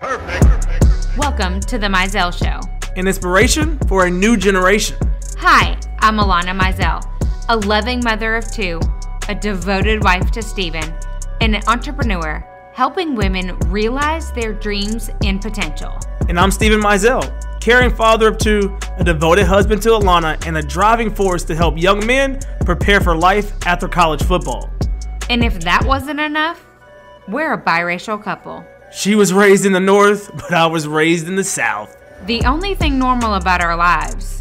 Welcome to the Mizell Show. An inspiration for a new generation. Hi, I'm Alana Mizell, a loving mother of two, a devoted wife to Stephen, and an entrepreneur helping women realize their dreams and potential. And I'm Stephen Mizell, caring father of two, a devoted husband to Alana, and a driving force to help young men prepare for life after college football. And if that wasn't enough, we're a biracial couple. She was raised in the North, but I was raised in the South. The only thing normal about our lives.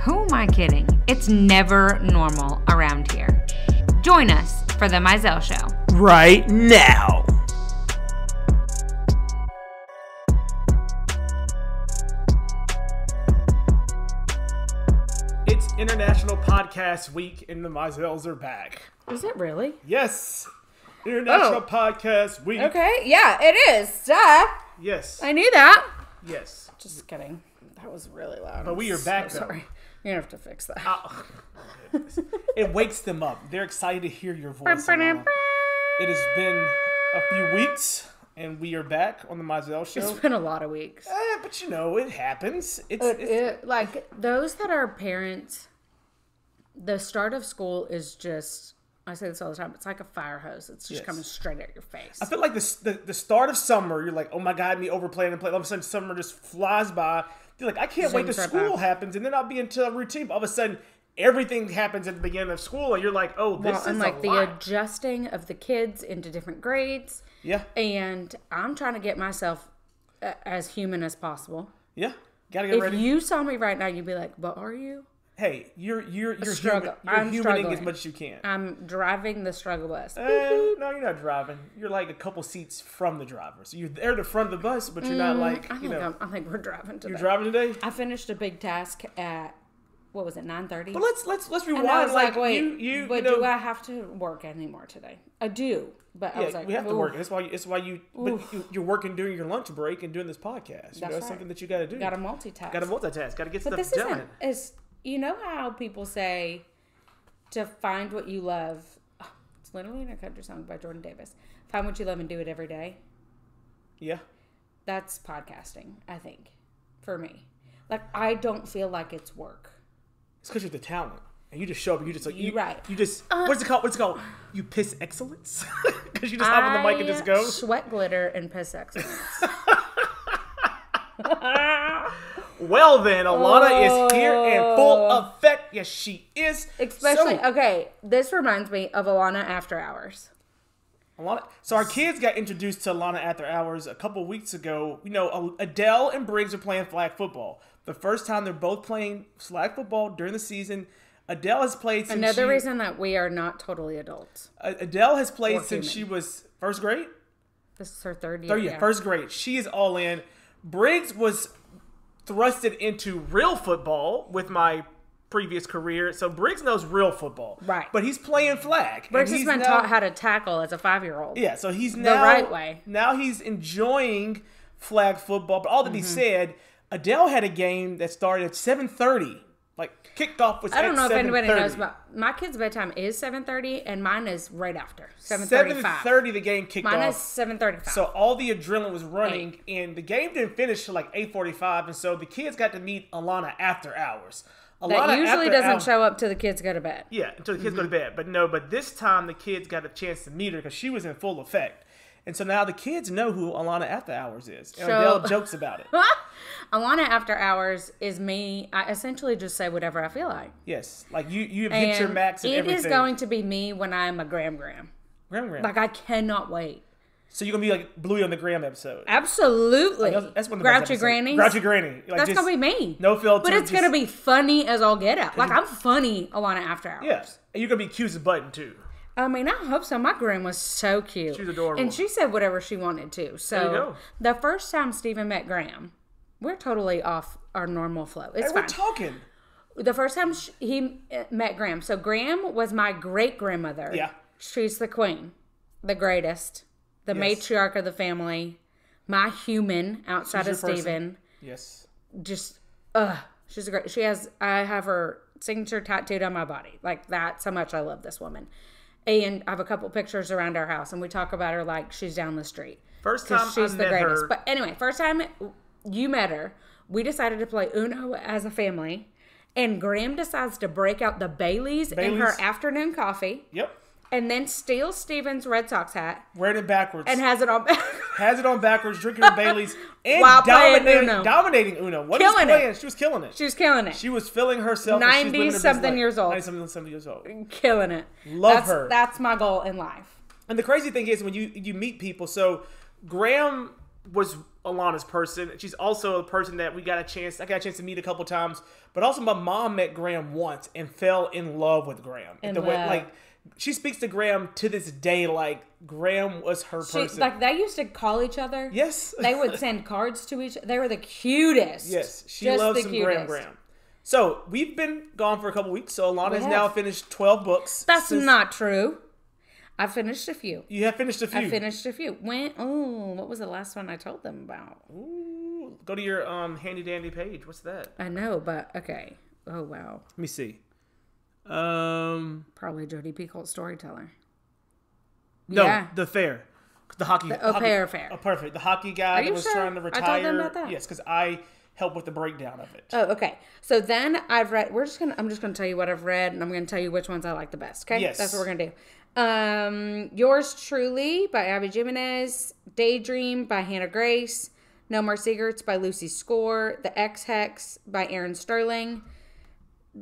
Who am I kidding? It's never normal around here. Join us for the Mizell Show. Right now. It's International Podcast Week, and the Mizells are back. Is it really? Yes, International Oh. Podcast Week. Okay, yeah, it is. Duh. Yes, I knew that. yes. Just kidding. That was really loud. But we are back, So sorry. You're gonna have to fix that. Oh, it wakes them up. They're excited to hear your voice. It has been a few weeks, and we are back on the Mizell Show. It's been a lot of weeks. Eh, but you know, it happens. It's, It- it's it- like those that are parents, the start of school is just. I say this all the time. It's like a fire hose. It's just Yes. coming straight at your face. I feel like the, the the start of summer, you're like, oh my god, me overplaying and playing. All of a sudden, summer just flies by. You're like, I can't wait till school by. happens, and then I'll be into a routine. All of a sudden, everything happens at the beginning of school, and you're like, oh, this well, is and like a the lot. adjusting of the kids into different grades, yeah, and I'm trying to get myself as human as possible. yeah. Gotta get If ready. If you saw me right now, you'd be like, "But are you?" Hey, you're you're you're struggle. human. You're I'm humaning struggling. as much as you can. I'm driving the struggle bus. Eh, no, you're not driving. You're like a couple seats from the driver. So you're there at the front of the bus, but you're not like Mm, I you think know. I'm, I think we're driving today. You're driving today. I finished a big task at what was it, nine thirty? But let's let's let's rewind. And I was like, like, wait, you you but you know, do I have to work anymore today? I do, but I was like, we have to work. That's why. You, that's why you. But you, you're working during your lunch break and doing this podcast. You know, That's it's right. something that you got to do. Got to multitask. Got to multitask. Got to get but stuff this done. isn't is you know how people say to find what you love. oh, It's literally in a country song by Jordan Davis. Find what you love and do it every day. Yeah. That's podcasting, I think, for me. Like I don't feel like it's work. It's because you're the talent, and you just show up. and You just like you. You're right. You just uh, what's it called? What's it called? You piss excellence because you just hop on the mic and just go. Sweat glitter and piss excellence. Well then, Alana is here in full oh. effect. Yes, she is. Especially So, okay. This reminds me of Alana After Hours. Alana, so our kids got introduced to Alana After Hours a couple weeks ago. You know, Adele and Briggs are playing flag football. The first time they're both playing flag football during the season. Adele has played since Another she, reason that we are not totally adults. Adele has played since she was first grade. This is her third year. Oh yeah, first grade. She is all in. Briggs was thrusted into real football with my previous career, so Briggs knows real football. Right. But he's playing flag. And has he's been now- taught how to tackle as a five year old. Yeah, so he's now right way. Now he's enjoying flag football. But all that be Mm-hmm. said, Adele had a game that started at seven thirty. Like kickoff was. I don't know if anybody knows, but my kid's bedtime is seven thirty, and mine is right after seven seven thirty-five. thirty the game kicked Mine off. is seven thirty-five. So all the adrenaline was running, and the game didn't finish till like eight forty-five, and so the kids got to meet Alana after hours. Alana that usually doesn't hours- show up till the kids go to bed. Yeah, until the kids go to mm-hmm. bed. But no, but this time the kids got a chance to meet her because she was in full effect, and so now the kids know who Alana after hours is, and So- Adele jokes about it. Alana After Hours is me. I essentially just say whatever I feel like. Yes, like you you have hit your max and it everything. is going to be me when I'm a Gram Gram. Gram Gram. Like I cannot wait. so you're gonna be like Bluey on the Graham episode. Absolutely. That's, that's one of the Grouchy. Grannies. Grouchy Granny. Like That's just- gonna be me. No filter. But it's just- gonna be funny as all get out. Like I'm funny, Alana After Hours. Yes, and you're gonna be Q's a button too. I mean, I hope so. My Graham was so cute. She's adorable. And she said whatever she wanted to. So There you go. the first time Stephen met Graham, we're totally off our normal flow. It's Hey, we're talking. the first time sh- he uh, met Graham. So Graham was my great grandmother. Yeah. She's the queen, the greatest, the Yes. matriarch of the family, my human outside of. Stephen. Yes. Just, ugh, she's a great. She has. I have her signature tattooed on my body. Like that's how much I love this woman. And I have a couple pictures around our house, and we talk about her like she's down the street. First time she's I the met greatest. her. But anyway, first time you met her, we decided to play Uno as a family, and Graham decides to break out the Baileys, in her afternoon coffee, yep, and then steals Steven's Red Sox hat wearing it backwards. and has it on. has it on backwards, drinking her Baileys, and While dominating, Uno. dominating Uno. What is Killing it. playing? She was killing it. she was killing it, She was filling herself. and she's her 90 something years old. 90 something, something years old. killing it. Love that's, her. That's my goal in life. And the crazy thing is when you you meet people. So Graham was Alana's person. She's also a person that we got a chance. I got a chance to meet a couple times. But also, my mom met Graham once and fell in love with Graham. In the way, like she speaks to Graham to this day. Like Graham was her She, person. like they used to call each other. yes, They would send cards to each. They were the cutest. Yes, she Just loves some cutest. Graham Graham. So we've been gone for a couple weeks. So Alana We has have. now finished twelve books. That's since- not true. I finished a few. You have finished a few. I finished a few. When? Oh, what was the last one I told them about? Ooh, go to your um handy dandy page. What's that? I know, but okay. Oh wow, Let me see. Um, probably Jodi Picoult storyteller. no, Yeah. the fair, the hockey. The au pair affair. Oh, perfect. The hockey guy that was sure? trying to I retire. told them about that. Yes, because I helped with the breakdown of it. Oh, okay. So then I've read. We're just gonna. I'm just gonna tell you what I've read, and I'm gonna tell you which ones I like the best. Okay. Yes. That's what we're gonna do. Um, yours truly by Abby Jimenez. Daydream by Hannah Grace. No More Secrets by Lucy Score. The Ex Hex by Erin Sterling.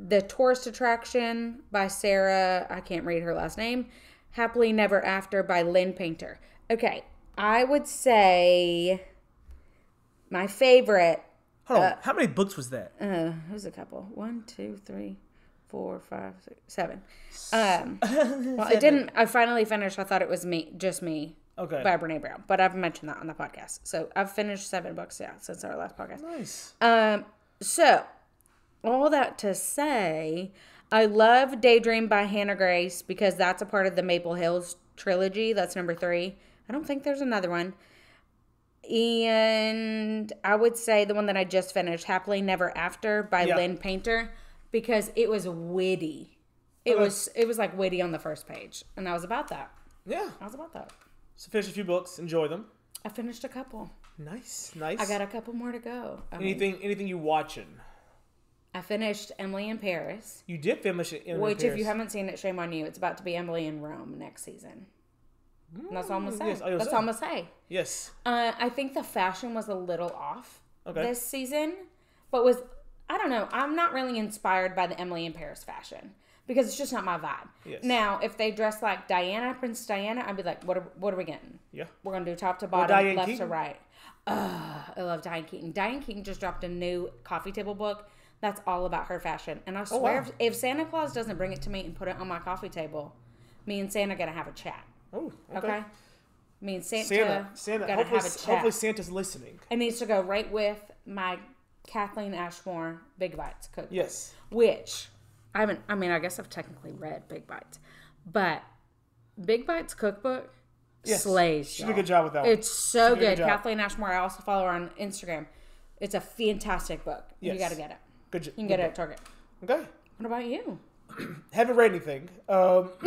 The Tourist Attraction by Sarah. I can't read her last name. Happily Never After by Lynn Painter. Okay. I would say my favorite Hold on. How many books was that? uh, was a couple. One, two, three, four, five, six, seven. Um, well, it didn't. I finally finished. I thought it was me, just me, Okay. by Brene Brown. But I've mentioned that on the podcast. So I've finished seven books, yeah, since our last podcast. Nice. Um, so all that to say, I love Daydream by Hannah Grace because that's a part of the Maple Hills trilogy. That's number three. I don't think there's another one. And I would say the one that I just finished, Happily Never After by Yeah. Lynn Painter, because it was witty. It Okay. was it was like witty on the first page, and I was about that. Yeah. I was about that. So finish a few books. Enjoy them. I finished a couple. Nice. Nice. I got a couple more to go. I, mean, anything. Anything you watching? I finished Emily in Paris. You did finish it. In Which, if you haven't seen it, shame on you. It's about to be Emily in Rome next season. And that's all I'm gonna say. yes, that's all I'm gonna say. Yes. Uh, I think the fashion was a little off Okay. this season, but was I don't know. I'm not really inspired by the Emily in Paris fashion because it's just not my vibe. Yes. Now, if they dress like Diana, Prince Diana, I'd be like, what are what are we getting? Yeah. We're gonna do top to bottom, left to right. Ugh, I love Diane Keaton. Diane Keaton just dropped a new coffee table book that's all about her fashion. And I oh, swear, Oh, wow. if, if Santa Claus doesn't bring it to me and put it on my coffee table, me and Santa are gonna have a chat. Oh. Okay. Okay. Me and Santa, Santa. Santa. gotta Hopefully, have a chat. hopefully Santa's listening. it needs to go right with my Kathleen Ashmore Big Bites cookbook. Yes. Which I haven't. I mean, I guess I've technically read Big Bites, but Big Bites cookbook Yes. slays. She did a good job with that one. It's so She did a good. good. Kathleen Ashmore. I also follow her on Instagram. It's a fantastic book. You got to get it. Good. You can get it at Target. Okay. What about you? Haven't read anything. Um,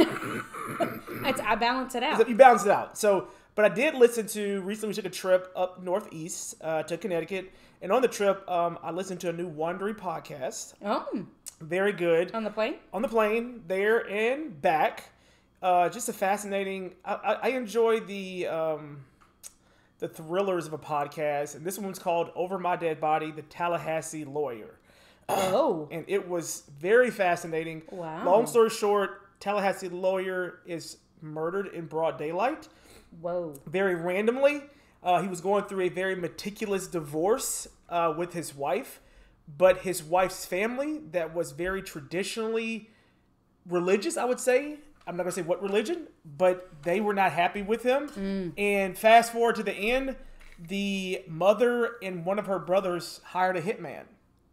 I balance it out. you balance it out. So, but I did listen to recently. We took a trip up northeast uh, to Connecticut, and on the trip, um, I listened to a new Wondery podcast. Oh, Very good. on the plane. on the plane there and back. Uh, just a fascinating. I, I, I enjoy the um, the thrillers of a podcast, and this one's called "Over My Dead Body: The Tallahassee Lawyer," Oh, and it was very fascinating. Wow. Long story short, Tallahassee lawyer is murdered in broad daylight, whoa. very randomly. Uh, he was going through a very meticulous divorce uh, with his wife, but his wife's family, that was very traditionally religious, I would say. I'm not gonna say what religion, but they were not happy with him. And fast forward to the end, the mother and one of her brothers hired a hitman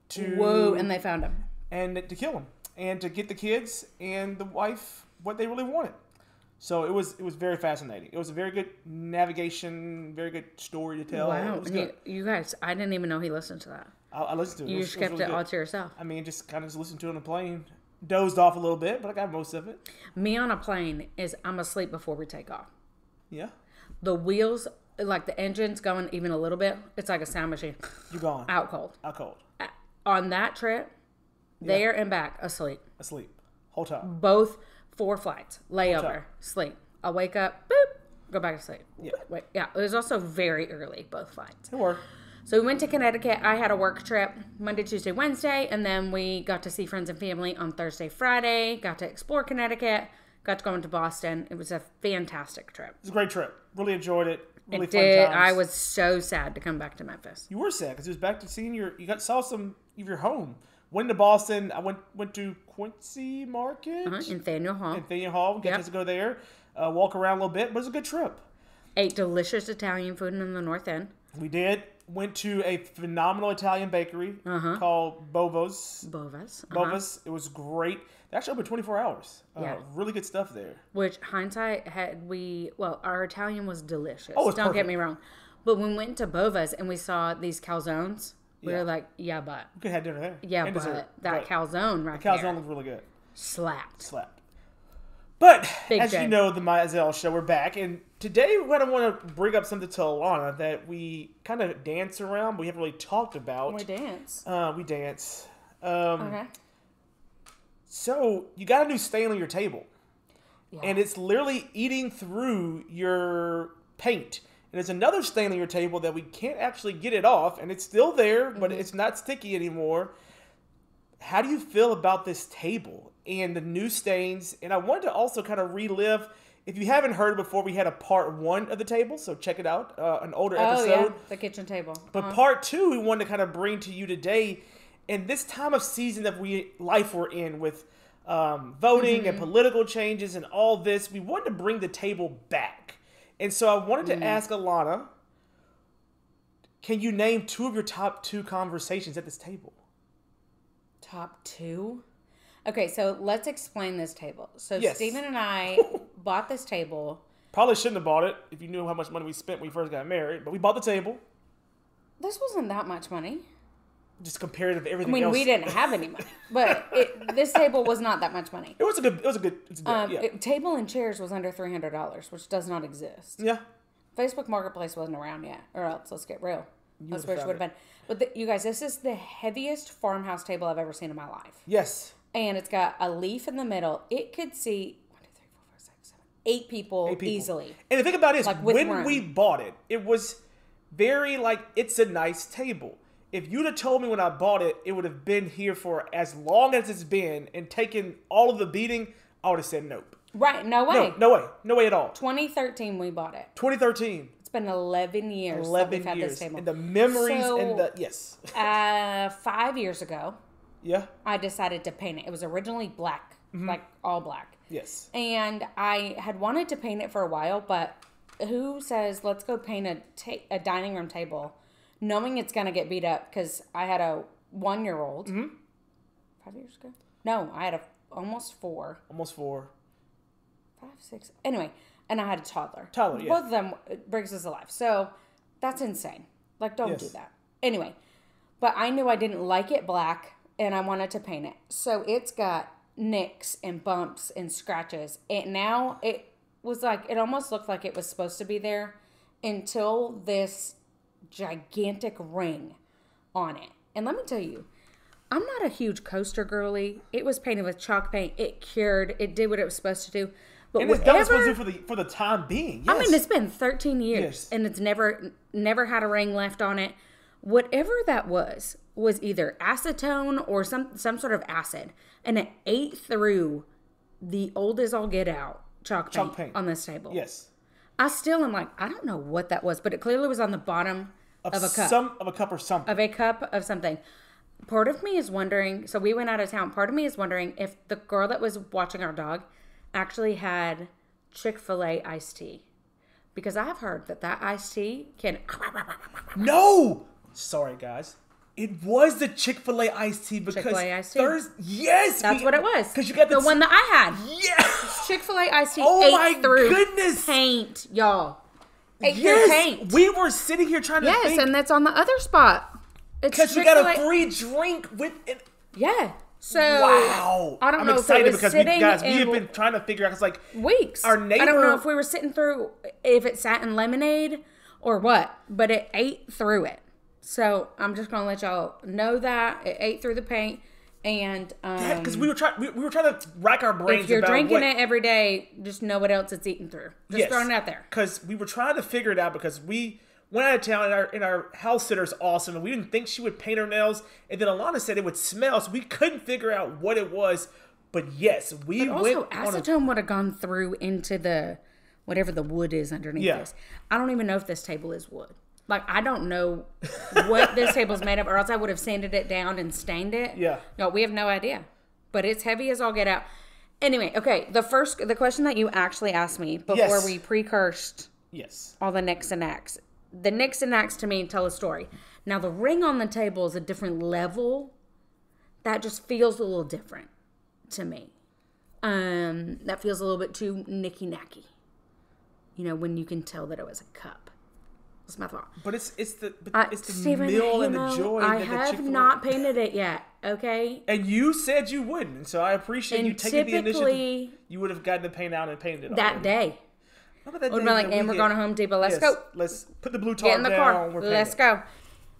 to Whoa, and they found him. and to kill him and to get the kids and the wife what they really wanted. So it was it was very fascinating. It was a very good navigation, very good story to tell. Wow. It you, you guys, I didn't even know he listened to that. I, I listened to it. You it was, just it kept really it all to yourself. I mean, just kind of just listened to it on the plane. Dozed off a little bit, but I got most of it. Me on a plane is I'm asleep before we take off. Yeah. The wheels like the engine's going even a little bit, it's like a sound machine. You're gone? Out cold. Out cold. On that trip, there and back, asleep. Asleep. Whole time. Both four flights, layover, sleep. I'll wake up, boop, go back to sleep. Yeah. Wait, yeah. It was also very early, both flights. It worked. So we went to Connecticut. I had a work trip Monday, Tuesday, Wednesday, and then we got to see friends and family on Thursday, Friday. Got to explore Connecticut. Got to go into Boston. It was a fantastic trip. It was a great trip. Really enjoyed it. Really it fun did. times. I was so sad to come back to Memphis. You were sad because it was back to seeing your. You got saw some of your home. Went to Boston. I went went to Quincy Market. Uh, in Faneuil Hall. Nathaniel Hall. Get Yep. to go there. Uh, walk around a little bit, but it was a good trip. Ate delicious Italian food in the North End. We did. Went to a phenomenal Italian bakery called Bova's. Bova's. uh-huh. Bova's. It was great. They actually open 24 hours. Uh, Yeah. Really good stuff there. Which hindsight had we well, our Italian was delicious. Oh, Don't get me wrong. But when we went to Bova's and we saw these calzones, we Yeah. were like, yeah, but We could have dinner there. yeah, and but dessert. that But calzone right calzone there looked really good. slapped. Slapped. But Big as J. you know, the Mizell show, we're back, and today we're gonna want to bring up something to Alana that we kind of dance around, but we haven't really talked about. We dance. Uh, we dance. Um, Okay. So you got a new stain on your table, Yeah. and it's literally eating through your paint. And there's another stain on your table that we can't actually get it off, and it's still there, but Mm-hmm. it's not sticky anymore. How do you feel about this table and the new stains? And I wanted to also kind of relive. If you haven't heard before, we had a part one of the table, so check it out. Uh, an older oh episode. yeah, the kitchen table. But Uh-huh. part two, we wanted to kind of bring to you today, in this time of season that we life we're in with um, voting Mm-hmm. and political changes and all this, we wanted to bring the table back. And so I wanted Mm. to ask Alana, can you name two of your top two conversations at this table? Top two. Okay, so let's explain this table. So Yes. Stephen and I bought this table. Probably shouldn't have bought it if you knew how much money we spent when we first got married, but we bought the table. This wasn't that much money. Just comparative to I mean, else. we didn't have any money, but it, this table was not that much money. It was a good. It was a good. It's a good. Um, yeah. it- table and chairs was under three hundred dollars, which does not exist. yeah. Facebook Marketplace wasn't around yet, or else let's get real. That's where she would have been. But the, you guys, this is the heaviest farmhouse table I've ever seen in my life, Yes. and it's got a leaf in the middle. It could see one, two, three, four, five, six, seven, eight people, Eight people. easily. And the thing about it is, Like, when room. we bought it, it was very like it's a nice table. If you'd have told me when I bought it, it would have been here for as long as it's been and taken all of the beating, I would have said nope. Right? No way. No, no way, no way at all. 2013, we bought it. 2013, It's been 11 years. that 11 we've had years, and the memories So- and the yes, uh, five years ago, yeah, I decided to paint it. It was originally black, Mm-hmm. like all black. yes, And I had wanted to paint it for a while, but who says let's go paint a ta- a dining room table, knowing it's gonna get beat up? Because I had a one year old. Mm-hmm. Five years ago? No, I had a almost four, almost four. five, six. Anyway, and I had a toddler. Toddler, yeah. Both of them brings us alive. So that's insane. Like, don't do that. Anyway, but I knew I didn't like it black, and I wanted to paint it. So it's got nicks and bumps and scratches. And now it was like it almost looked like it was supposed to be there until this gigantic ring on it. And let me tell you, I'm not a huge coaster girly. It was painted with chalk paint. It cured. It did what it was supposed to do. But And it's done what it's supposed to do for the for the time being. I mean, it's been 13 years Yes. and it's never never had a ring left on it. Whatever that was was either acetone or some some sort of acid, and it ate through the old as all get out chalk paint, Chalk paint. on this table. yes. I still am like, I don't know what that was, but it clearly was on the bottom of, a cup Some of a cup or something. of a cup of something. Part of me is wondering. So we went out of town. Part of me is wondering if the girl that was watching our dog actually had Chick Fil A iced tea, because I've heard that that iced tea can. No! Sorry, guys. It was the Chick Fil A iced tea because Chick-fil-A iced tea? Thurs- Yes, That's we- what it was. Because you got the the, one that I had. Yes. Chick Fil A iced tea Oh ate my through goodness. paint, y'all. Yes. paint. We were sitting here trying to yes, and that's on the other spot. It's because we got a free drink with it. Yeah. So Wow. I don't I'm know excited if it was because we sitting guys we have been trying to figure out. It's like weeks. Our neighbor. I don't know if we were sitting through if it sat in lemonade or what, but it ate through it. So I'm just gonna let y'all know that it ate through the paint. And um, because we were trying we, we were trying to rack our brains if you're drinking what, it every day, just know what else it's eating through. Just throwing it out there. because we were trying to figure it out because we went out of town and our, and our house sitter's awesome and we didn't think she would paint her nails and then Alana said it would smell so we couldn't figure out what it was but yes we Also, went on a, acetone would have gone through into the whatever the wood is underneath Yeah. this. I don't even know if this table is wood. Like I don't know what this table's made of, or else I would have sanded it down and stained it. Yeah. No, we have no idea. But it's heavy as all get out. Anyway, okay. The first, the question that you actually asked me before Yes. we pre-cursed yes all the nicks and acts. The nicks and acts to me tell a story. Now the ring on the table is a different level. That just feels a little different to me. Um, that feels a little bit too nicky nacky. You know, when you can tell that it was a cup. That's my thought. but it's it's the but Uh, it's the Stephen, meal you and the joy I have not painted it yet. Okay. and you said you wouldn't and so I appreciate And you taking the initiative you would have gotten the paint out and painted it That already. day, How about that would day be like, and we we're going to Home Depot. Let's yes, go. let's put the blue Get in the down car. we're Let's painting. go.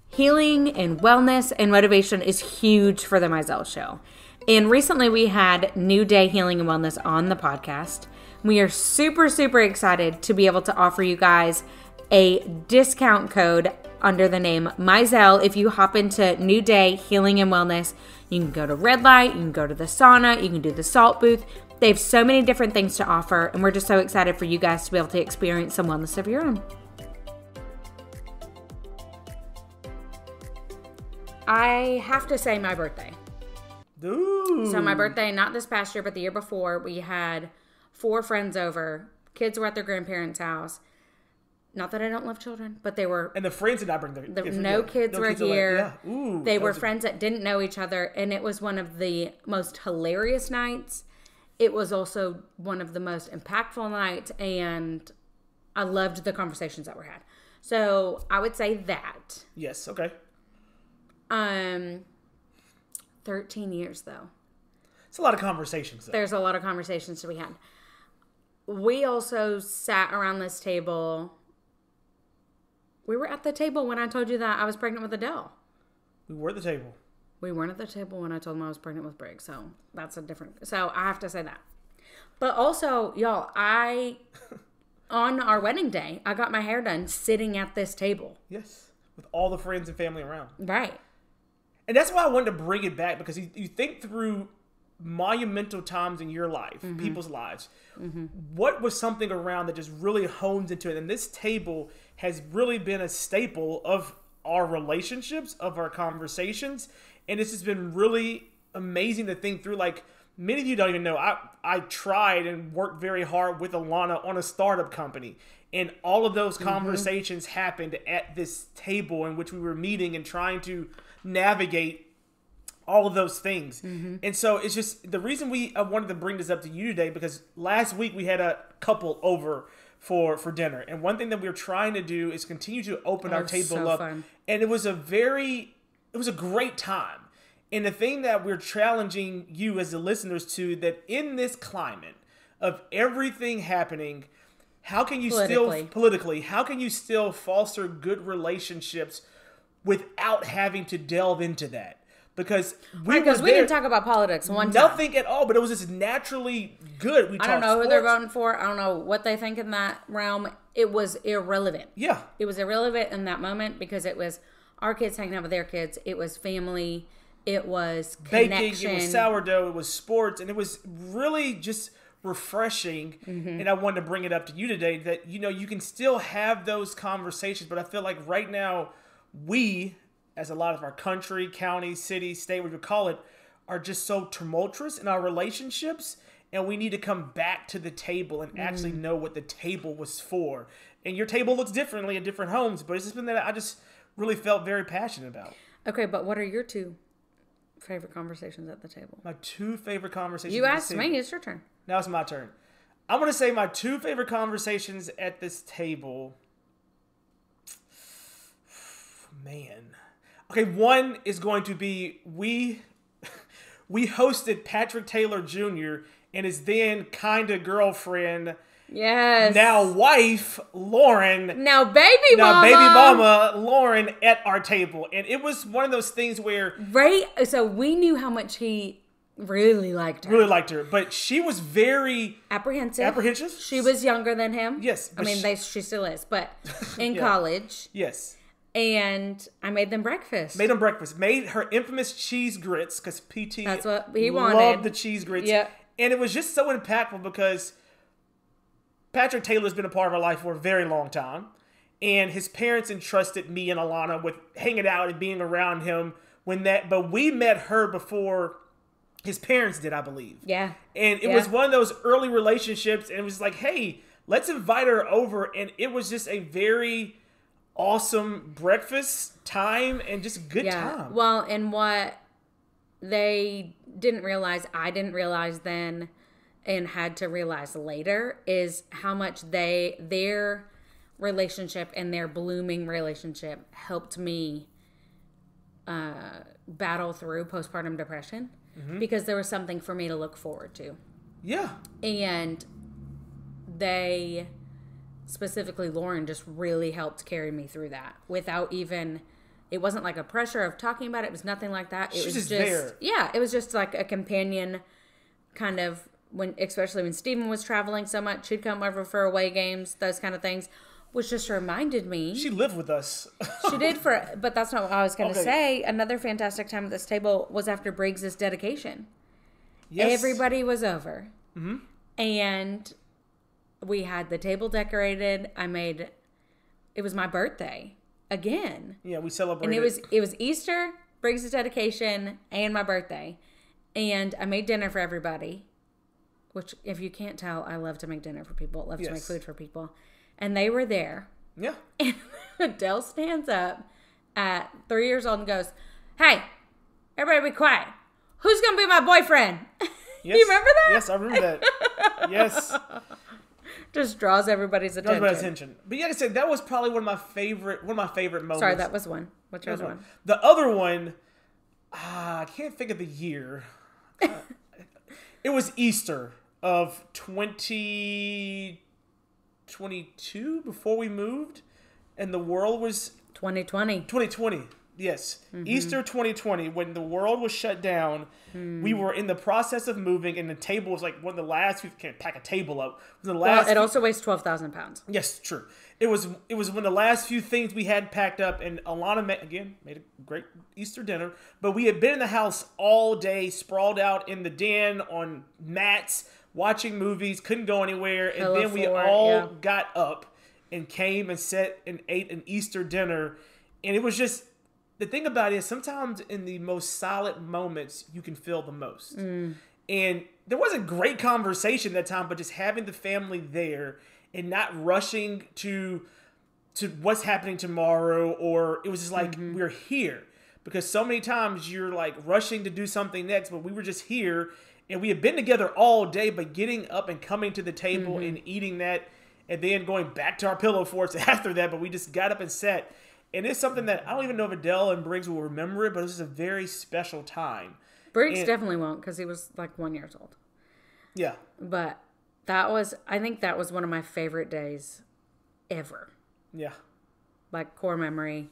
Healing and wellness and motivation is huge for the Mizell Show. And recently we had New Day Healing and Wellness on the podcast. We are super, super excited to be able to offer you guys a discount code under the name Mizell. If you hop into New Day Healing and Wellness, you can go to Red Light, you can go to the sauna, you can do the salt booth. They have so many different things to offer, and we're just so excited for you guys to be able to experience some wellness of your own. I have to say my birthday. Ooh. So my birthday, not this past year, but the year before, we had four friends over. Kids were at their grandparents' house. Not that I don't love children, but they were and the friends did not bring their the, gifts, no yeah. kids No were kids here. yeah. Ooh, they were was a- friends that didn't know each other, and it was one of the most hilarious nights. It was also one of the most impactful nights, and I loved the conversations that were had. So I would say that. yes okay Um, thirteen years though. it's a lot of conversations though. there's a lot of conversations to be had. We also sat around this table. We were at the table when I told you that I was pregnant with Adele. we were at the table We weren't at the table when I told him I was pregnant with Briggs, so that's a different. So I have to say that. But also, y'all, I on our wedding day, I got my hair done sitting at this table. yes with all the friends and family around Right. And that's why I wanted to bring it back because you, you think through monumental times in your life, Mm-hmm. people's lives. What was something around that just really hones into it? And this table has really been a staple of our relationships, of our conversations. And it's just been really amazing to think through. Like, many of you don't even know, I, I tried and worked very hard with Alana on a startup company. And all of those mm-hmm. conversations happened at this table in which we were meeting and trying to navigate all of those things. Mm-hmm. And so it's just the reason we I wanted to bring this up to you today because last week we had a couple over for for dinner. And one thing that we were trying to do is continue to open our table so up. fun. And it was a very it was a great time. And the thing that we're challenging you as the listeners to that in this climate of everything happening, how can you Politically. still politically, how can you still foster good relationships without having to delve into that? Because we Because we didn't talk about politics one time. nothing at all, but it was just naturally good. We I don't know who they're voting for. I don't know what they think in that realm. It was irrelevant. Yeah, It was irrelevant in that moment because it was our kids hanging out with their kids. It was family. It was baking, it was sourdough, it was sports, and it was really just refreshing. Mm-hmm. And I wanted to bring it up to you today that you know you can still have those conversations, but I feel like right now we, as a lot of our country, county, city, state, whatever you call it, are just so tumultuous in our relationships. And we need to come back to the table and actually Mm. know what the table was for. And your table looks differently in different homes, but it's just been that I just really felt very passionate about. Okay, but what are your two favorite conversations at the table? My two favorite conversations. You asked me. It's your turn. Now it's my turn. I'm gonna say my two favorite conversations at this table. Man, okay. One is going to be we we hosted Patrick Taylor Jr. and his then kinda girlfriend Yes. Now wife Lauren. Now baby Now mama. baby mama Lauren at our table, and it was one of those things where Right. So we knew how much he really liked her. really liked her, but she was very apprehensive. apprehensive. She was younger than him. Yes, I mean, she- they, she still is, but in Yeah. college. yes. And I made them breakfast. Made them breakfast. Made her infamous cheese grits because PT That's what he wanted. loved the cheese grits. Yeah. and it was just so impactful because Patrick Taylor's been a part of our life for a very long time, and his parents entrusted me and Alana with hanging out and being around him when that. But we met her before his parents did, I believe. yeah. And it Yeah. was one of those early relationships, and it was like, hey, let's invite her over. And it was just a very awesome breakfast time and just good Yeah. time. Well, and what they didn't realize, I didn't realize then, and had to realize later, is how much they their relationship and their blooming relationship helped me uh, battle through postpartum depression because there was something for me to look forward to. yeah. and they specifically lauren just really helped carry me through that without even it wasn't like a pressure of talking about it it was nothing like that it She was just, there. yeah it was just like a companion kind of when especially when Stephen was traveling so much she'd come over for away games those kind of things which just reminded me She lived with us. she did for but that's not what i was going to Okay. say another fantastic time at this table was after briggs's dedication yes. Everybody was over. Mm-hmm. And we had the table decorated. I made it was my birthday again. Yeah, we celebrated. And it was it was Easter, Briggs' dedication, and my birthday. And I made dinner for everybody. Which if you can't tell, I love to make dinner for people. Love to make food for people. And they were there. Yeah. And Adele stands up at three years old and goes, Hey, everybody be quiet. Who's gonna be my boyfriend? Yes. you remember that? Yes, I remember that. yes. Just draws everybody's attention. my attention. But yeah, like I said, that was probably one of my favorite one of my favorite moments. Sorry, that was one. What's your other was one? The other one, ah, I can't think of the year. Uh, it was Easter of 2022 before we moved, and the world was 2020. 2020. Yes, Mm-hmm. Easter 2020, when the world was shut down, Hmm. we were in the process of moving, and the table was like one of the last. We can't pack a table up. The Well, last. it also weighs 12,000 pounds. Yes, true. It was it was one of the last few things we had packed up, and Alana ma- again made a great Easter dinner. But we had been in the house all day, sprawled out in the den on mats, watching movies, couldn't go anywhere, and then we all yeah. got up and came and sat and ate an Easter dinner, and it was just. The thing about it is, sometimes in the most solid moments, you can feel the most. Mm. And there wasn't great conversation that time, but just having the family there and not rushing to to what's happening tomorrow, or it was just like Mm-hmm. we're here. Because so many times you're like rushing to do something next, but we were just here and we had been together all day, but getting up and coming to the table Mm-hmm. and eating that and then going back to our pillow forts after that, but we just got up and sat. And it's something that I don't even know if Adele and Briggs will remember it, but it was a very special time. Briggs And- definitely won't because he was like one years old. Yeah. But that was, I think that was one of my favorite days ever. Yeah. Like core memory,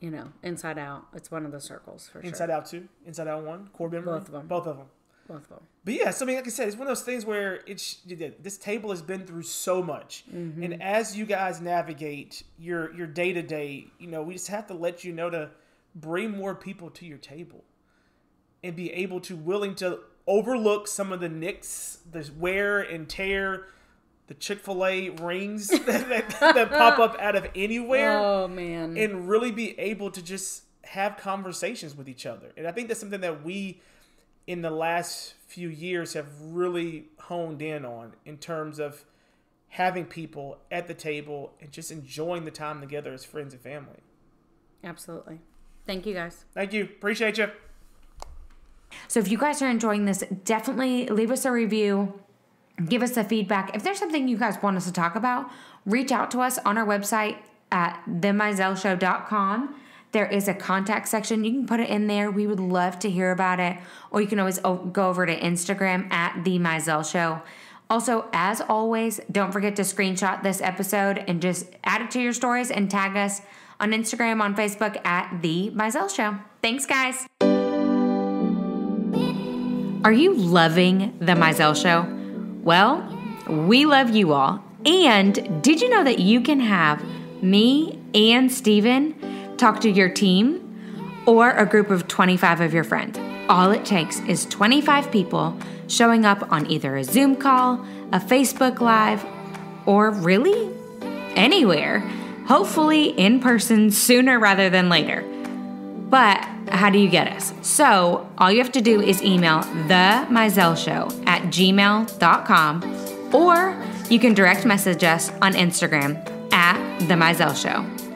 you know, Inside Out. It's one of the circles for sure. Inside Out 2, Inside Out 1, Core Memory. Both of 'em. Both of them. Both of them. But yeah, so I mean, like I said, it's one of those things where it's this table has been through so much, Mm-hmm. and as you guys navigate your your day to day, you know, we just have to let you know to bring more people to your table, and be able to willing to overlook some of the nicks, the wear and tear, the Chick Fil A rings that, that, that pop up out of anywhere Oh, man. and really be able to just have conversations with each other. And I think that's something that we in the last few years have really honed in on in terms of having people at the table and just enjoying the time together as friends and family. Absolutely. Thank you guys. Thank you. Appreciate you. So if you guys are enjoying this, definitely leave us a review. Give us the feedback. If there's something you guys want us to talk about, reach out to us on our website at themizellshow.com. There is a contact section. You can put it in there. We would love to hear about it. Or you can always go over to Instagram at The Mizell Show. Also, as always, don't forget to screenshot this episode and just add it to your stories and tag us on Instagram, on Facebook at The Mizell Show. Thanks, guys. Are you loving The Mizell Show? Well, we love you all. And did you know that you can have me and Steven talk to your team or a group of 25 of your friends? All it takes is 25 people showing up on either a Zoom call, a Facebook Live, or really anywhere, hopefully in person sooner rather than later. But how do you get us? So, all you have to do is email the at gmail.com or you can direct message us on Instagram at the Show.